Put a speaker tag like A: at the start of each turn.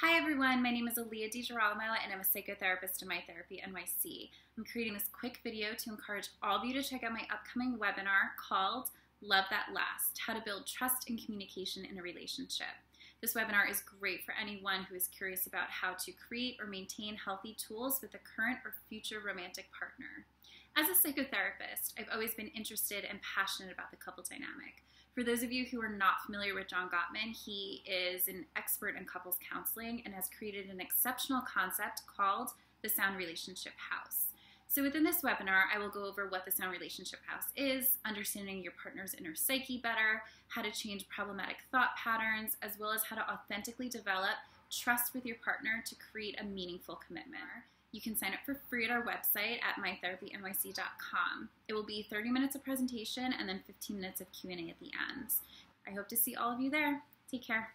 A: Hi everyone, my name is Aaliyah DiGirolamo and I'm a psychotherapist in My Therapy NYC. I'm creating this quick video to encourage all of you to check out my upcoming webinar called Love That Last, How to Build Trust and Communication in a Relationship. This webinar is great for anyone who is curious about how to create or maintain healthy tools with a current or future romantic partner. As a psychotherapist, I've always been interested and passionate about the couple dynamic. For those of you who are not familiar with John Gottman, he is an expert in couples counseling and has created an exceptional concept called the Sound Relationship House. So within this webinar, I will go over what the Sound Relationship House is, understanding your partner's inner psyche better, how to change problematic thought patterns, as well as how to authentically develop trust with your partner to create a meaningful commitment. You can sign up for free at our website at mytherapynyc.com. It will be 30 minutes of presentation and then 15 minutes of Q&A at the end. I hope to see all of you there. Take care.